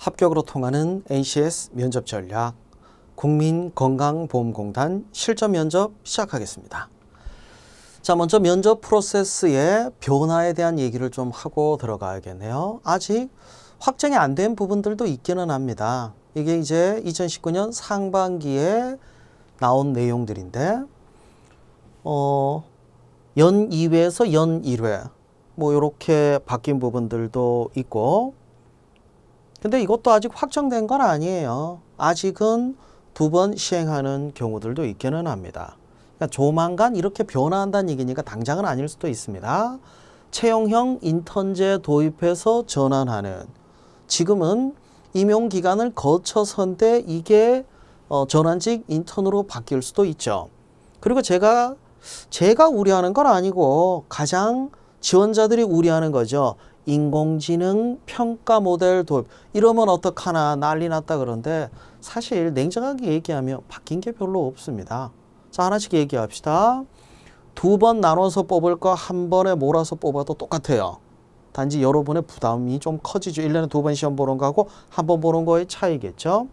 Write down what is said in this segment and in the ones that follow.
합격으로 통하는 NCS 면접 전략 국민건강보험공단 실전 면접 시작하겠습니다. 자, 먼저 면접 프로세스의 변화에 대한 얘기를 좀 하고 들어가야겠네요. 아직 확정이 안 된 부분들도 있기는 합니다. 이게 이제 2019년 상반기에 나온 내용들인데 어, 연 2회에서 연 1회 뭐 이렇게 바뀐 부분들도 있고 근데 이것도 아직 확정된 건 아니에요. 아직은 두 번 시행하는 경우들도 있기는 합니다. 그러니까 조만간 이렇게 변화한다는 얘기니까 당장은 아닐 수도 있습니다. 채용형 인턴제 도입해서 전환하는 지금은 임용 기간을 거쳐선데 이게 어, 전환직 인턴으로 바뀔 수도 있죠. 그리고 제가 제가 우려하는 건 아니고 가장 지원자들이 우려하는 거죠. 인공지능 평가 모델 도입 이러면 어떡하나 난리 났다 그런데 사실 냉정하게 얘기하면 바뀐 게 별로 없습니다. 자 하나씩 얘기합시다. 두 번 나눠서 뽑을 거 한 번에 몰아서 뽑아도 똑같아요. 단지 여러분의 부담이 좀 커지죠. 1년에 두 번 시험 보는 거하고 한 번 보는 거의 차이겠죠.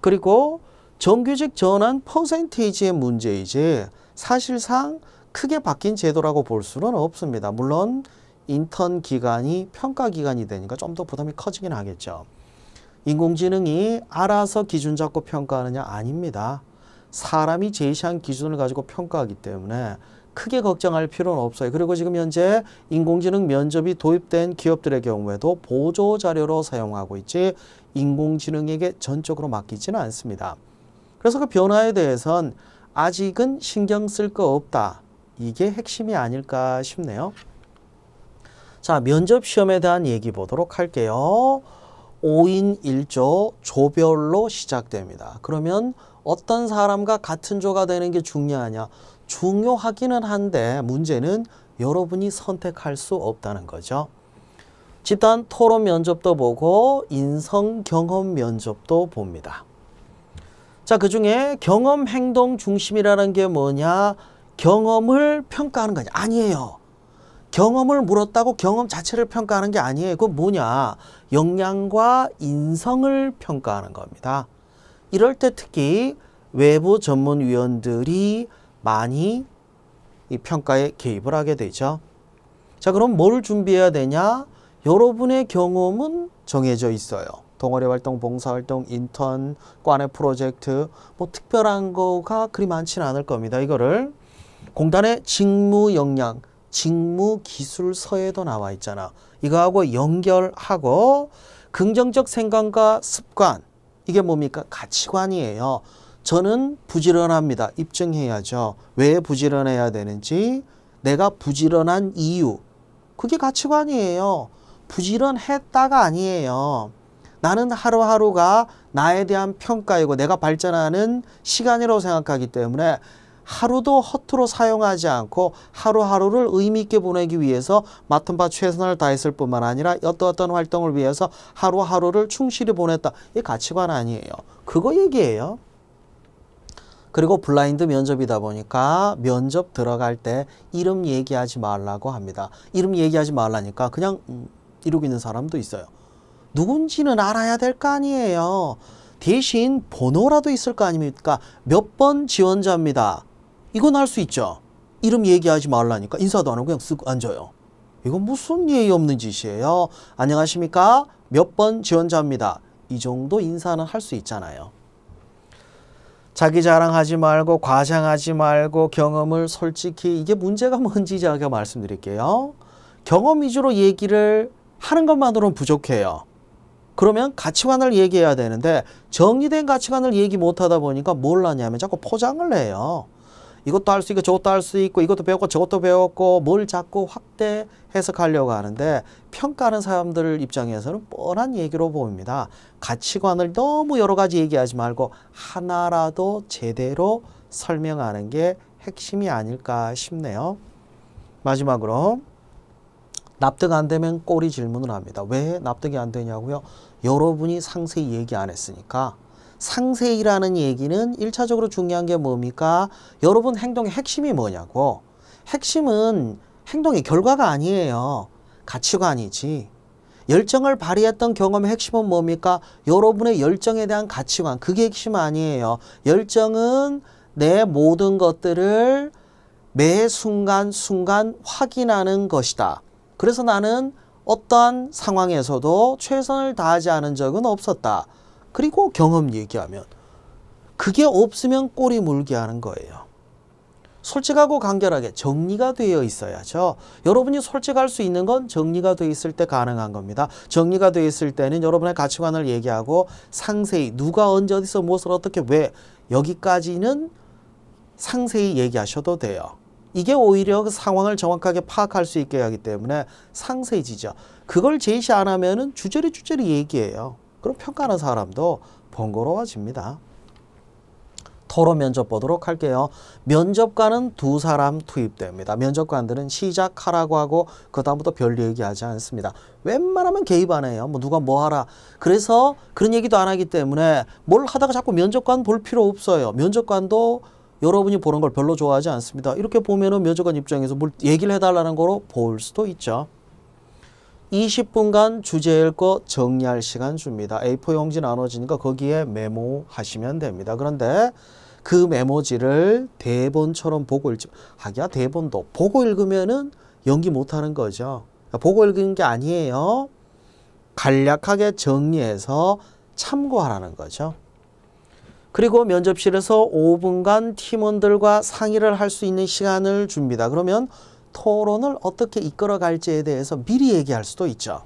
그리고 정규직 전환 퍼센테이지의 문제이지 사실상 크게 바뀐 제도라고 볼 수는 없습니다. 물론 인턴 기간이 평가 기간이 되니까 좀 더 부담이 커지긴 하겠죠. 인공지능이 알아서 기준 잡고 평가하느냐 아닙니다. 사람이 제시한 기준을 가지고 평가하기 때문에 크게 걱정할 필요는 없어요. 그리고 지금 현재 인공지능 면접이 도입된 기업들의 경우에도 보조 자료로 사용하고 있지 인공지능에게 전적으로 맡기지는 않습니다. 그래서 그 변화에 대해선 아직은 신경 쓸 거 없다. 이게 핵심이 아닐까 싶네요. 자, 면접 시험에 대한 얘기 보도록 할게요. 5인 1조 조별로 시작됩니다. 그러면 어떤 사람과 같은 조가 되는 게 중요하냐? 중요하기는 한데 문제는 여러분이 선택할 수 없다는 거죠. 집단 토론 면접도 보고 인성 경험 면접도 봅니다. 자, 그 중에 경험 행동 중심이라는 게 뭐냐? 경험을 평가하는 거냐? 아니에요. 경험을 물었다고 경험 자체를 평가하는 게 아니에요. 그건 뭐냐? 역량과 인성을 평가하는 겁니다. 이럴 때 특히 외부 전문위원들이 많이 이 평가에 개입을 하게 되죠. 자, 그럼 뭘 준비해야 되냐? 여러분의 경험은 정해져 있어요. 동아리 활동, 봉사활동, 인턴, 과내 프로젝트, 뭐 특별한 거가 그리 많지는 않을 겁니다. 이거를 공단의 직무 역량, 직무 기술서에도 나와 있잖아. 이거하고 연결하고 긍정적 생각과 습관, 이게 뭡니까? 가치관이에요. 저는 부지런합니다. 입증해야죠. 왜 부지런해야 되는지, 내가 부지런한 이유, 그게 가치관이에요. 부지런했다가 아니에요. 나는 하루하루가 나에 대한 평가이고 내가 발전하는 시간이라고 생각하기 때문에 하루도 허투루 사용하지 않고 하루하루를 의미 있게 보내기 위해서 맡은 바 최선을 다했을 뿐만 아니라 어떠어떤 활동을 위해서 하루하루를 충실히 보냈다. 이 가치관 아니에요. 그거 얘기예요. 그리고 블라인드 면접이다 보니까 면접 들어갈 때 이름 얘기하지 말라고 합니다. 이름 얘기하지 말라니까 그냥 음, 이러고 있는 사람도 있어요. 누군지는 알아야 될 거 아니에요. 대신 번호라도 있을 거 아닙니까? 몇 번 지원자입니다. 이건 할 수 있죠. 이름 얘기하지 말라니까 인사도 안 하고 그냥 쓱 앉아요. 이건 무슨 예의 없는 짓이에요. 안녕하십니까? 몇 번 지원자입니다. 이 정도 인사는 할 수 있잖아요. 자기 자랑하지 말고 과장하지 말고 경험을 솔직히 이게 문제가 뭔지 제가 말씀드릴게요. 경험 위주로 얘기를 하는 것만으로는 부족해요. 그러면 가치관을 얘기해야 되는데 정리된 가치관을 얘기 못하다 보니까 뭘 하냐면 자꾸 포장을 해요. 이것도 할 수 있고 저것도 할 수 있고 이것도 배웠고 저것도 배웠고 뭘 자꾸 확대 해석하려고 하는데 평가하는 사람들 입장에서는 뻔한 얘기로 보입니다. 가치관을 너무 여러 가지 얘기하지 말고 하나라도 제대로 설명하는 게 핵심이 아닐까 싶네요. 마지막으로 납득 안 되면 꼬리 질문을 합니다. 왜 납득이 안 되냐고요? 여러분이 상세히 얘기 안 했으니까. 상세히라는 얘기는 일차적으로 중요한 게 뭡니까? 여러분 행동의 핵심이 뭐냐고. 핵심은 행동의 결과가 아니에요. 가치관이지. 열정을 발휘했던 경험의 핵심은 뭡니까? 여러분의 열정에 대한 가치관. 그게 핵심 아니에요. 열정은 내 모든 것들을 매 순간 순간 확인하는 것이다. 그래서 나는 어떠한 상황에서도 최선을 다하지 않은 적은 없었다. 그리고 경험 얘기하면 그게 없으면 꼬리 물게 하는 거예요. 솔직하고 간결하게 정리가 되어 있어야죠. 여러분이 솔직할 수 있는 건 정리가 되어 있을 때 가능한 겁니다. 정리가 되어 있을 때는 여러분의 가치관을 얘기하고 상세히 누가 언제 어디서 무엇을 어떻게 왜 여기까지는 상세히 얘기하셔도 돼요. 이게 오히려 그 상황을 정확하게 파악할 수 있게 하기 때문에 상세해지죠. 그걸 제시 안 하면 은 주저리 주저리 얘기해요. 그럼 평가하는 사람도 번거로워집니다. 토론 면접 보도록 할게요. 면접관은 두 사람 투입됩니다. 면접관들은 시작하라고 하고 그 다음부터 별 얘기하지 않습니다. 웬만하면 개입 안 해요. 뭐 누가 뭐 하라. 그래서 그런 얘기도 안 하기 때문에 뭘 하다가 자꾸 면접관 볼 필요 없어요. 면접관도 여러분이 보는 걸 별로 좋아하지 않습니다. 이렇게 보면은 면접관 입장에서 뭘 얘기를 해달라는 거로 볼 수도 있죠. 20분간 주제 읽고 정리할 시간 줍니다. A4 용지 나눠지니까 거기에 메모하시면 됩니다. 그런데 그 메모지를 대본처럼 보고 읽지 하기야 대본도 보고 읽으면은 연기 못하는 거죠. 보고 읽는 게 아니에요. 간략하게 정리해서 참고하라는 거죠. 그리고 면접실에서 5분간 팀원들과 상의를 할 수 있는 시간을 줍니다. 그러면 토론을 어떻게 이끌어 갈지에 대해서 미리 얘기할 수도 있죠.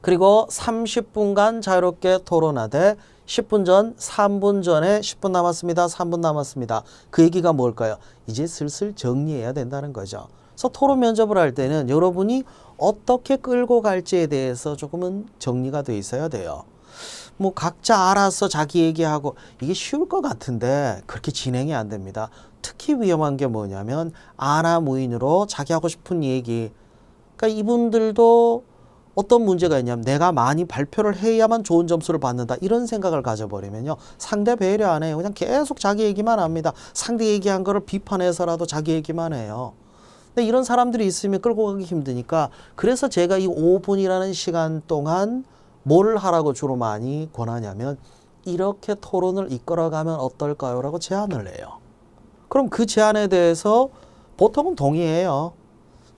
그리고 30분간 자유롭게 토론하되 10분 전, 3분 전에 10분 남았습니다. 3분 남았습니다. 그 얘기가 뭘까요? 이제 슬슬 정리해야 된다는 거죠. 그래서 토론 면접을 할 때는 여러분이 어떻게 끌고 갈지에 대해서 조금은 정리가 돼 있어야 돼요. 뭐 각자 알아서 자기 얘기하고 이게 쉬울 것 같은데 그렇게 진행이 안 됩니다. 특히 위험한 게 뭐냐면 아나무인으로 자기 하고 싶은 얘기. 그러니까 이분들도 어떤 문제가 있냐면 내가 많이 발표를 해야만 좋은 점수를 받는다. 이런 생각을 가져버리면요. 상대 배려 안 해요. 그냥 계속 자기 얘기만 합니다. 상대 얘기한 거를 비판해서라도 자기 얘기만 해요. 근데 이런 사람들이 있으면 끌고 가기 힘드니까 그래서 제가 이 5분이라는 시간 동안 뭘 하라고 주로 많이 권하냐면 이렇게 토론을 이끌어가면 어떨까요? 라고 제안을 해요 그럼 그 제안에 대해서 보통은 동의해요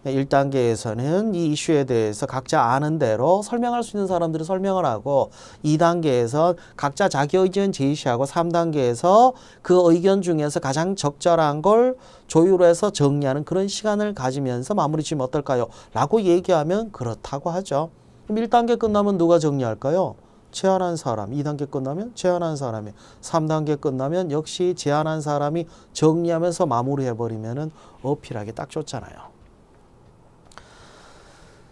1단계에서는 이 이슈에 대해서 각자 아는 대로 설명할 수 있는 사람들이 설명을 하고 2단계에서 각자 자기 의견 제시하고 3단계에서 그 의견 중에서 가장 적절한 걸 조율해서 정리하는 그런 시간을 가지면서 마무리 지면 어떨까요? 라고 얘기하면 그렇다고 하죠. 그럼 1단계 끝나면 누가 정리할까요? 제안한 사람, 2단계 끝나면 제안한 사람이, 3단계 끝나면 역시 제안한 사람이 정리하면서 마무리해버리면 어필하기 딱 좋잖아요.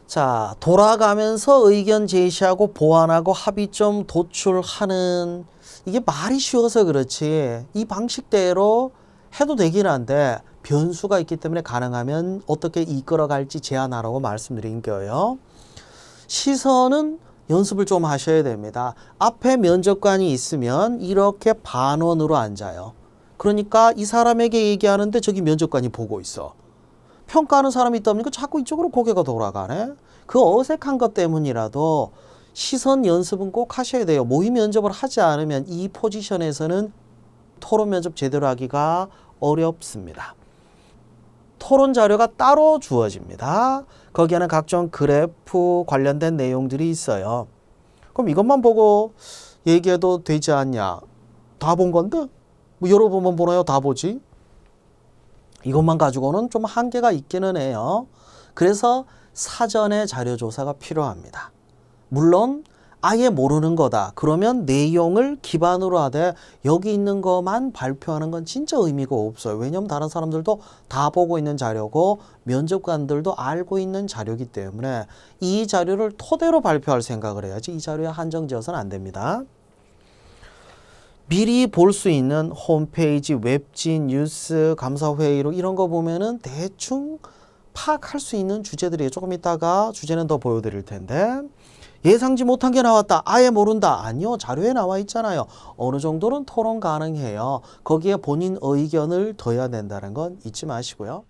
자, 돌아가면서 의견 제시하고 보완하고 합의점 도출하는 이게 말이 쉬워서 그렇지 이 방식대로 해도 되긴 한데 변수가 있기 때문에 가능하면 어떻게 이끌어갈지 제안하라고 말씀드린 거예요. 시선은 연습을 좀 하셔야 됩니다. 앞에 면접관이 있으면 이렇게 반원으로 앉아요. 그러니까 이 사람에게 얘기하는데 저기 면접관이 보고 있어. 평가하는 사람이 있다 보니까 자꾸 이쪽으로 고개가 돌아가네. 그 어색한 것 때문이라도 시선 연습은 꼭 하셔야 돼요. 모의 면접을 하지 않으면 이 포지션에서는 토론 면접 제대로 하기가 어렵습니다. 토론 자료가 따로 주어집니다. 거기에는 각종 그래프 관련된 내용들이 있어요. 그럼 이것만 보고 얘기해도 되지 않냐? 다 본 건데? 뭐 여러 번만 보나요? 다 보지? 이것만 가지고는 좀 한계가 있기는 해요. 그래서 사전에 자료 조사가 필요합니다. 물론 아예 모르는 거다. 그러면 내용을 기반으로 하되 여기 있는 것만 발표하는 건 진짜 의미가 없어요. 왜냐하면 다른 사람들도 다 보고 있는 자료고 면접관들도 알고 있는 자료이기 때문에 이 자료를 토대로 발표할 생각을 해야지 이 자료에 한정지어서는 안 됩니다. 미리 볼 수 있는 홈페이지, 웹진, 뉴스, 감사회의로 이런 거 보면은 대충 파악할 수 있는 주제들이 조금 있다가 주제는 더 보여드릴 텐데 예상지 못한 게 나왔다. 아예 모른다. 아니요. 자료에 나와 있잖아요. 어느 정도는 토론 가능해요. 거기에 본인 의견을 더해야 된다는 건 잊지 마시고요.